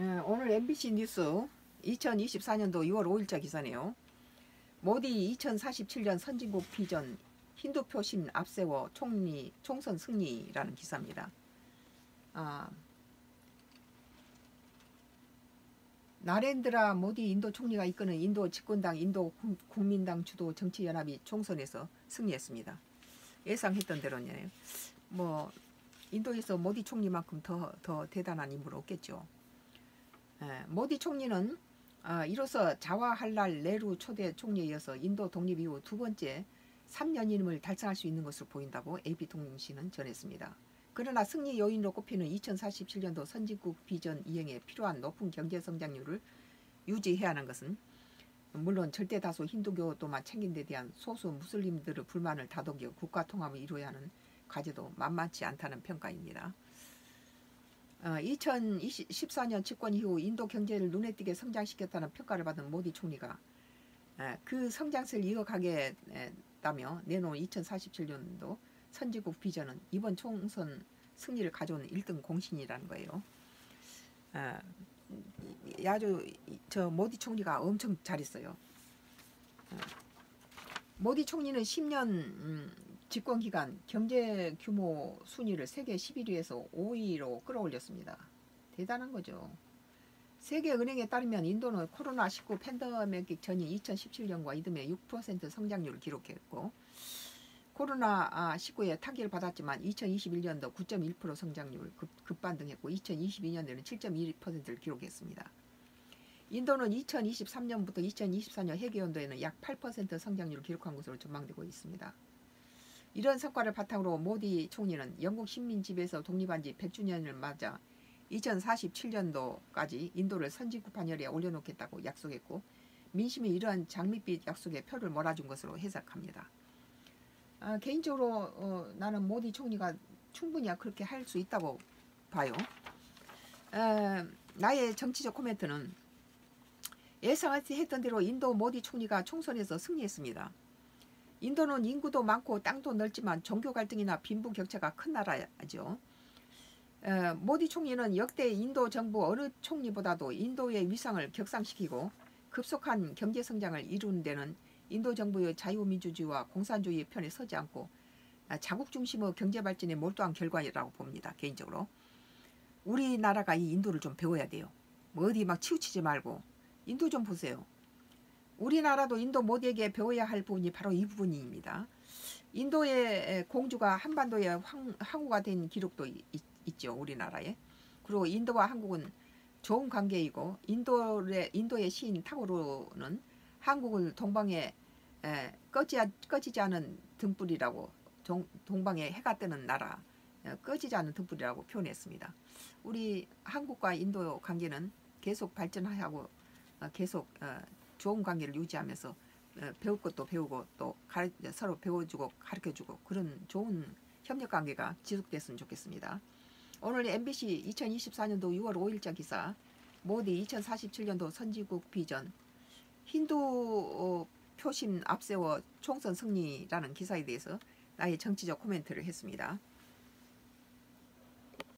예, 오늘 MBC 뉴스 2024년도 6월 5일자 기사네요. 모디 2047년 선진국 비전 힌두 표심 앞세워 총리 총선 승리라는 기사입니다. 아, 나렌드라 모디 인도 총리가 이끄는 인도 집권당 인도 국- 국민당 주도 정치연합이 총선에서 승리했습니다. 예상했던 대로네요. 뭐 인도에서 모디 총리만큼 더, 더 대단한 인물 없겠죠. 예, 모디 총리는 아, 이로써 자와할랄 네루 초대 총리에 이어서 인도 독립 이후 두 번째 3년임을 달성할 수 있는 것으로 보인다고 AP통신은 전했습니다. 그러나 승리 요인으로 꼽히는 2047년도 선진국 비전 이행에 필요한 높은 경제 성장률을 유지해야 하는 것은 물론 절대 다수 힌두교도만 챙긴 데 대한 소수 무슬림들의 불만을 다독여 국가 통합을 이루어야 하는 과제도 만만치 않다는 평가입니다. 어, 2014년 집권 이후 인도 경제를 눈에 띄게 성장시켰다는 평가를 받은 모디 총리가 에, 그 성장세를 이어가겠다며 내놓은 2047년도 선진국 비전은 이번 총선 승리를 가져온 1등 공신이라는 거예요. 아주 이- 저 모디 총리가 엄청 잘했어요. 에, 모디 총리는 10년 음, 집권 기간 경제 규모 순위를 세계 11위에서 5위로 끌어올렸습니다. 대단한 거죠. 세계은행에 따르면 인도는 코로나19 팬데믹 전인 2017년과 이듬해 6% 성장률을 기록했고 코로나19에 타격을 받았지만 2021년도 9.1% 성장률 급, 급반등했고 2022년에는 7.1%를 기록했습니다. 인도는 2023년부터 2024년 회계연도에는 약 8% 성장률을 기록한 것으로 전망되고 있습니다. 이런 성과를 바탕으로 모디 총리는 영국 식민 지배에서 독립한 지 100주년을 맞아 2047년도까지 인도를 선진국 반열에 올려놓겠다고 약속했고 민심이 이러한 장밋빛 약속에 표를 몰아준 것으로 해석합니다. 아, 개인적으로 어, 나는 모디 총리가 충분히 그렇게 할 수 있다고 봐요. 에, 나의 정치적 코멘트는 예상했던 대로 인도 모디 총리가 총선에서 승리했습니다. 인도는 인구도 많고 땅도 넓지만 종교 갈등이나 빈부 격차가 큰 나라죠. 에, 모디 총리는 역대 인도 정부 어느 총리보다도 인도의 위상을 격상시키고 급속한 경제 성장을 이루는 데는 인도 정부의 자유민주주의와 공산주의 편에 서지 않고 아, 자국 중심의 경제 발전에 몰두한 결과라고 봅니다. 개인적으로 우리나라가 이 인도를 좀 배워야 돼요. 뭐 어디 막 치우치지 말고 인도 좀 보세요. 우리나라도 인도 모두에게 배워야 할 부분이 바로 이 부분입니다. 인도의 공주가 한반도의 황, 항우가 된 기록도 있, 있죠. 우리나라에. 그리고 인도와 한국은 좋은 관계이고 인도의, 인도의 시인 탕후루는 한국을 동방에 에, 꺼지, 꺼지지 않은 등불이라고 동, 동방에 해가 뜨는 나라 에, 꺼지지 않은 등불이라고 표현했습니다. 우리 한국과 인도 관계는 계속 발전하고 어, 계속 어, 좋은 관계를 유지하면서 어, 배울 것도 배우고 또 가르, 서로 배워주고 가르쳐주고 그런 좋은 협력 관계가 지속됐으면 좋겠습니다. 오늘 MBC 2024년도 6월 5일자 기사 모디 2047년도 선진국 비전 힌두 어, 표심 앞세워 총선 승리라는 기사에 대해서 나의 정치적 코멘트를 했습니다.